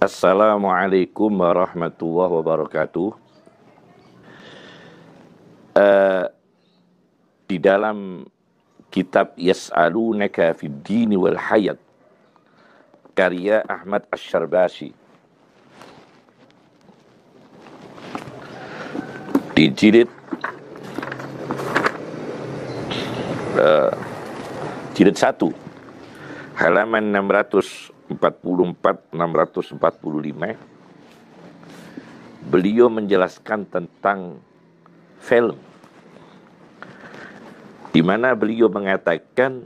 Assalamualaikum warahmatullahi wabarakatuh. Uh, di dalam kitab Yas'alunaka fid dini wal hayat karya Ahmad Ash-Sharbasi di jilid uh, jilid 1 halaman 644 645 beliau menjelaskan tentang film di mana beliau mengatakan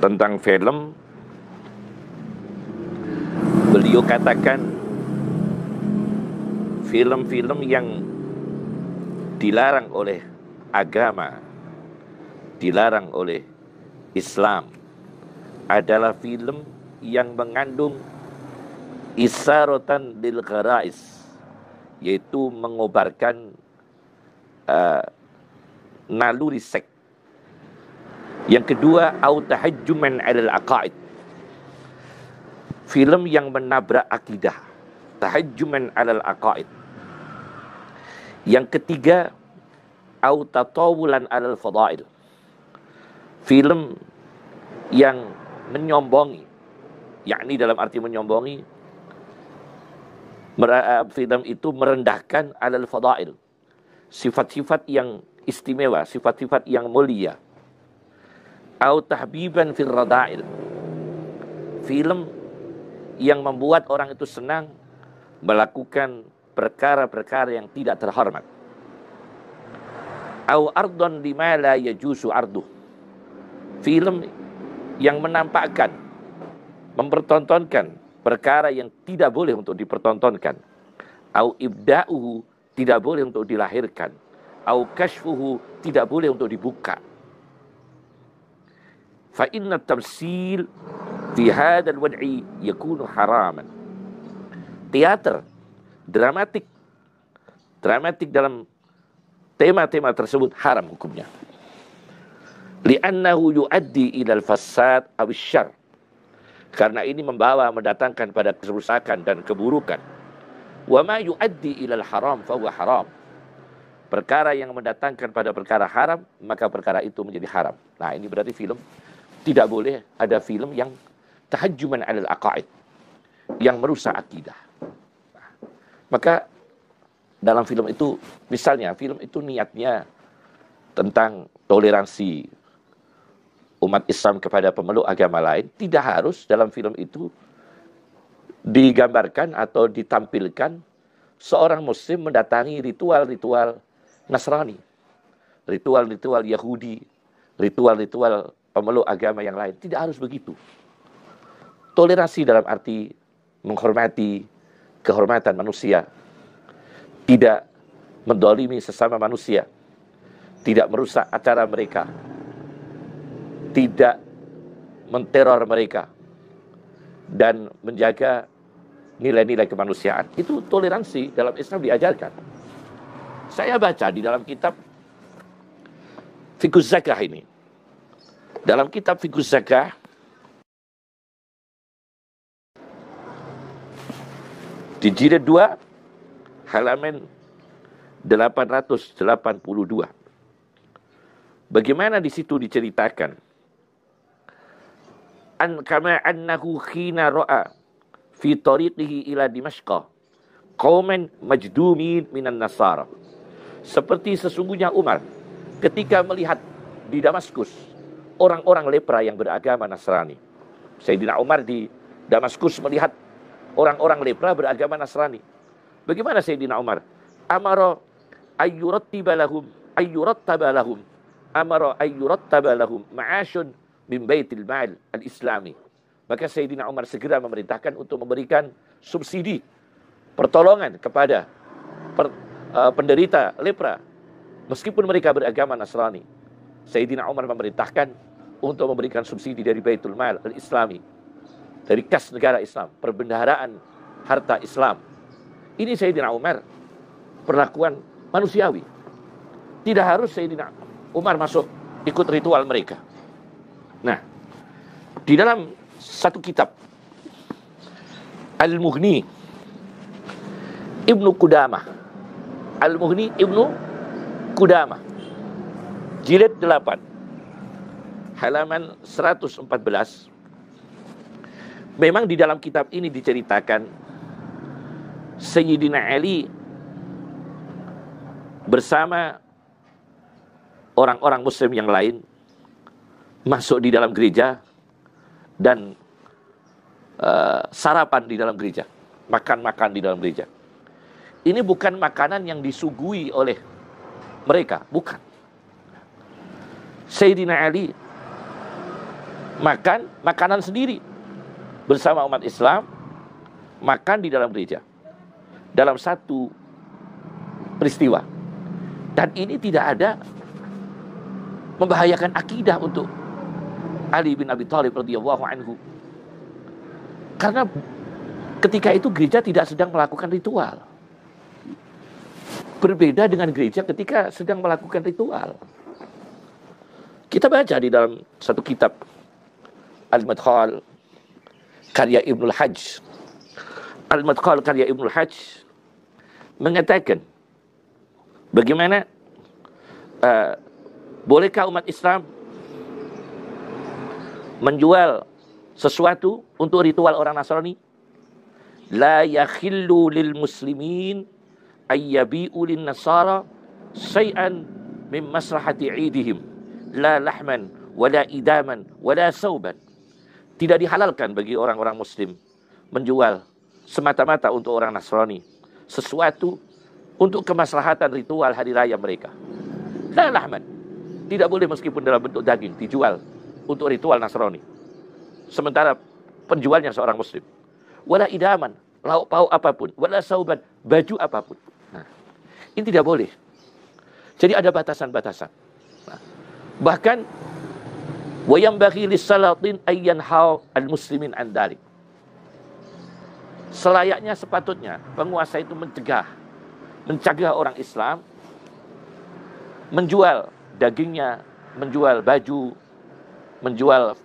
tentang film beliau katakan film-film yang dilarang oleh agama dilarang oleh Islam adalah film yang mengandung isarotan lil gharais yaitu mengobarkan uh, naluri seks yang kedua, au 'alal aqaid. Film yang menabrak akidah. Tahajjuman 'alal aqaid. Yang ketiga, au 'alal fadail. Film yang menyombongi. Yakni dalam arti menyombongi film itu merendahkan 'alal fadail. Sifat-sifat yang istimewa, sifat-sifat yang mulia atau tahbiban fil radail. Film yang membuat orang itu senang melakukan perkara-perkara yang tidak terhormat. Au ardon lima la yajusu ardu. Film yang menampakkan, mempertontonkan perkara yang tidak boleh untuk dipertontonkan. Au ibda'uhu tidak boleh untuk dilahirkan. Au kashfuhu tidak boleh untuk dibuka. Fa inna tamsil fi hadal wad'i yakunu haraman. Teater dramatik dramatik dalam tema-tema tersebut haram hukumnya li'annahu yuaddi ila al-fasad aw syarr. Karena ini membawa mendatangkan pada kerusakan dan keburukan. Wa ma yuaddi ila al-haram fa huwa haram. Perkara yang mendatangkan pada perkara haram maka perkara itu menjadi haram. Nah ini berarti film tidak boleh ada film yang tahajjuman alal aqaid yang merusak akidah. Maka dalam film itu misalnya film itu niatnya tentang toleransi umat Islam kepada pemeluk agama lain, tidak harus dalam film itu digambarkan atau ditampilkan seorang muslim mendatangi ritual-ritual Nasrani, ritual-ritual Yahudi, ritual-ritual pemeluk agama yang lain. Tidak harus begitu. Toleransi dalam arti menghormati kehormatan manusia. Tidak mendolimi sesama manusia. Tidak merusak acara mereka. Tidak menteror mereka. Dan menjaga nilai-nilai kemanusiaan. Itu toleransi dalam Islam diajarkan. Saya baca di dalam kitab Fikus Zakah ini dalam kitab Fikus Zakah di jilid 2 halaman 882. Bagaimana di situ diceritakan an kama annahu khina ra'a fi tariqihi ila Dimashq qauman majdumin minan nasara seperti sesungguhnya Umar ketika melihat di Damaskus orang-orang lepra yang beragama Nasrani. Sayyidina Umar di Damaskus melihat orang-orang lepra beragama Nasrani. Bagaimana Sayyidina Umar? Amara ayyurattaba lahum ayyurattaba lahum amara ayyurattaba lahum ma'ashun min baitil mal al-islami. Maka Sayyidina Umar segera memerintahkan untuk memberikan subsidi pertolongan kepada per, uh, penderita lepra meskipun mereka beragama Nasrani. Sayyidina Umar memerintahkan untuk memberikan subsidi dari Baitul Mal al-Islami. Dari kas negara Islam, perbendaharaan harta Islam. Ini Sayyidina Umar perlakuan manusiawi. Tidak harus Sayyidina Umar masuk ikut ritual mereka. Nah, di dalam satu kitab Al-Mughni Ibnu Qudamah. Al-Mughni Ibnu Qudamah. Jilid 8 halaman 114 memang di dalam kitab ini diceritakan Sayyidina Ali bersama orang-orang muslim yang lain masuk di dalam gereja dan uh, sarapan di dalam gereja, makan-makan di dalam gereja. Ini bukan makanan yang disuguhi oleh mereka, bukan. Sayyidina Ali makan makanan sendiri bersama umat Islam, makan di dalam gereja. Dalam satu peristiwa. Dan ini tidak ada membahayakan akidah untuk Ali bin Abi Thalib radhiyallahu anhu. Karena ketika itu gereja tidak sedang melakukan ritual. Berbeda dengan gereja ketika sedang melakukan ritual. Kita baca di dalam satu kitab Al-Madkhal karya Ibnul Hajj. Al-Madkhal karya Ibnul Hajj mengatakan bagaimana uh, bolehkah umat Islam menjual sesuatu untuk ritual orang Nasrani? La yakhillu lil muslimin ayyabi'u lin nasara syai'an min masrahati 'idihim la lahman wala idaman wala sauban. Tidak dihalalkan bagi orang-orang muslim menjual semata-mata untuk orang Nasrani sesuatu untuk kemaslahatan ritual hari raya mereka. La lahman. Tidak boleh meskipun dalam bentuk daging dijual untuk ritual Nasrani. Sementara penjualnya seorang muslim. Wala idaman, lauk pauk apa pun, wala sauban, baju apa pun. Nah, ini tidak boleh. Jadi ada batasan-batasan. Nah, bahkan wayam bagi salatin ayyan hal al-muslimin andalik. Selayaknya sepatutnya penguasa itu mencegah mencegah orang Islam menjual dagingnya, menjual baju, menjual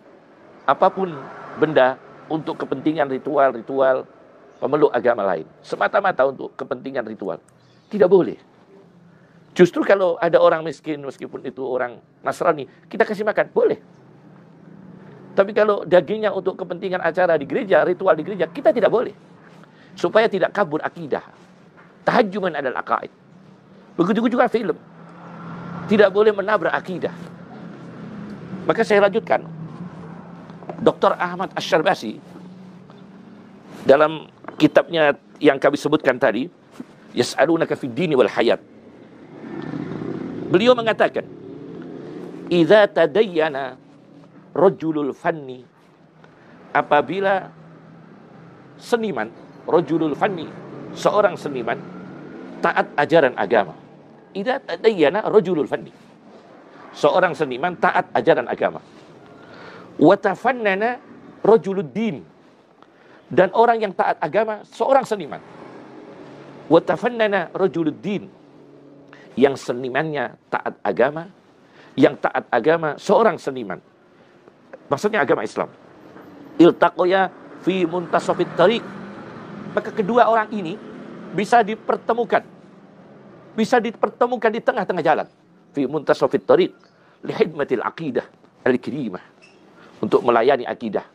apa pun benda untuk kepentingan ritual-ritual pemeluk agama lain. Semata-mata untuk kepentingan ritual. Tidak boleh. Justru kalau ada orang miskin, meskipun itu orang Nasrani, kita kasih makan, boleh. Tapi kalau dagingnya untuk kepentingan acara di gereja, ritual di gereja, kita tidak boleh. Supaya tidak kabur akidah. Tahajjuman adalah akaid. Begitu juga film. Tidak boleh menabrak akidah. Maka saya lanjutkan. Dr. Ahmad Asyarbasi dalam kitabnya yang kami sebutkan tadi, Yas'alunaka fid dini wal hayat. Beliau mengatakan, "Idza tadayyana rajulul fanni" apabila seniman, rajulul fanni, seorang seniman taat ajaran agama. Idza tadayyana rajulul fanni seorang seniman taat ajaran agama. Watafannana rajuluddin dan orang yang taat agama seorang seniman. Watafannana rajuluddin yang senimannya taat agama, yang taat agama seorang seniman. Maksudnya agama Islam. Iltaqoya fi muntasofit tariq. Maka kedua orang ini bisa dipertemukan. Bisa dipertemukan di tengah-tengah jalan fi muntasafit tariq li hidmatil aqidah al-karimah. Untuk melayani akidah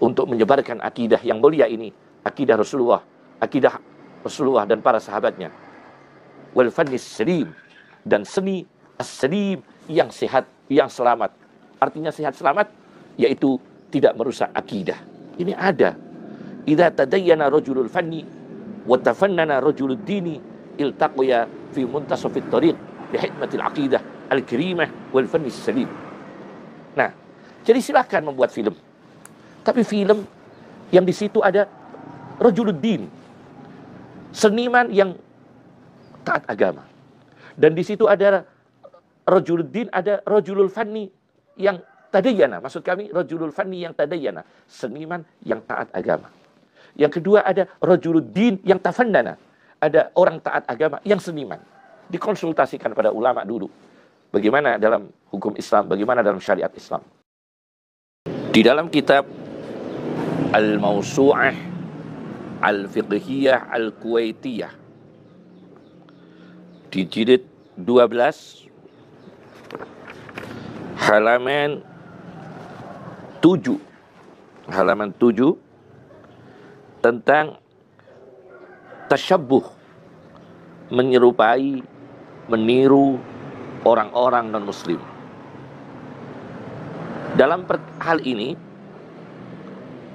untuk menyebarkan akidah yang mulia ini akidah Rasulullah akidah Rasulullah dan para sahabatnya. Wal fannis salim dan seni as-salim yang sehat yang selamat. Artinya sehat selamat yaitu tidak merusak akidah ini ada. Idza tadayyana rajulul fanni wa tafannana rajulud dini iltaqiya fi muntasafit tariq aqidah al-karimah wal fannis salim. Nah, jadi silahkan membuat film. Tapi film yang di situ ada rajuluddin. Seniman yang taat agama. Dan di situ ada rajuluddin, ada rajulul fanni yang tadayana. Maksud kami rajulul fanni yang tadayana. Seniman yang taat agama. Yang kedua ada rajuluddin yang tafannana. Ada orang taat agama yang seniman dikonsultasikan pada ulama dulu. Bagaimana dalam hukum Islam, bagaimana dalam syariat Islam. Di dalam kitab Al-Mawsu'ah Al-Fiqhiyah Al-Kuwaitiyah di jilid 12 halaman 7 halaman 7 tentang tasyabuh menyerupai meniru orang-orang non muslim dalam hal ini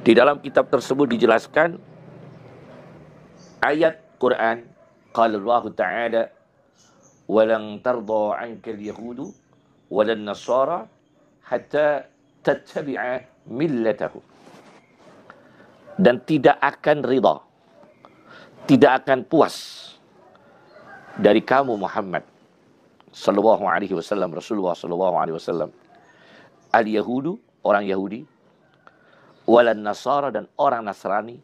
di dalam kitab tersebut dijelaskan ayat Quran qala Allah Ta'ala walan tarda 'anka al-yahudu walan nasara hatta tattabi'a millatahum. Dan tidak akan ridha tidak akan puas dari kamu Muhammad sallallahu alaihi wasallam Rasulullah sallallahu alaihi wasallam. Al-yahudu orang Yahudi walan nasara dan orang Nasrani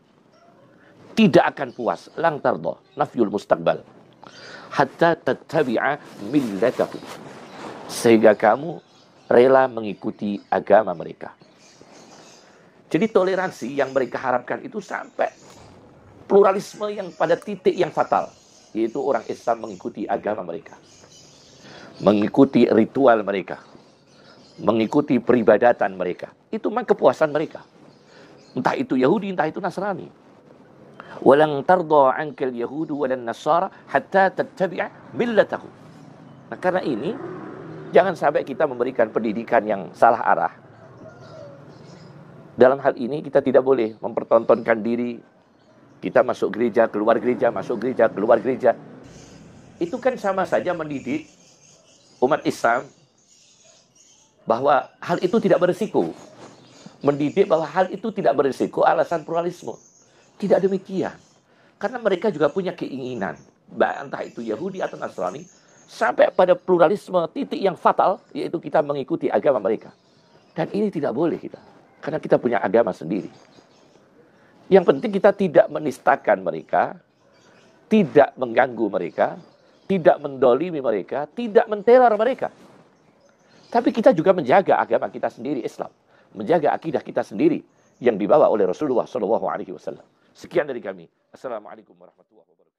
tidak akan puas. Lang tardo nafyul mustaqbal. Hatta tattabi'a millatahu sehingga kamu rela mengikuti agama mereka. Jadi toleransi yang mereka harapkan itu sampai pluralisme yang pada titik yang fatal yaitu orang Islam mengikuti agama mereka mengikuti ritual mereka mengikuti peribadatan mereka itu memang kepuasan mereka Entah itu Yahudi, entah itu Nasrani. Walang tarda ankal Yahudu walan Nasara hatta tattabi'a millatahu. Nah, karena ini jangan sampai kita memberikan pendidikan yang salah arah. Dalam hal ini kita tidak boleh mempertontonkan diri kita masuk gereja, keluar gereja, masuk gereja, keluar gereja. Itu kan sama saja mendidik umat Islam bahwa hal itu tidak berisiko mendidik bahwa hal itu tidak berisiko alasan pluralisme. Tidak demikian. Karena mereka juga punya keinginan, entah itu Yahudi atau Nasrani, sampai pada pluralisme titik yang fatal, yaitu kita mengikuti agama mereka. Dan ini tidak boleh kita, karena kita punya agama sendiri. Yang penting kita tidak menistakan mereka, tidak mengganggu mereka, tidak mendolimi mereka, tidak menteror mereka. Tapi kita juga menjaga agama kita sendiri Islam menjaga akidah kita sendiri yang dibawa oleh Rasulullah SAW. Sekian dari kami. Assalamualaikum warahmatullahi wabarakatuh.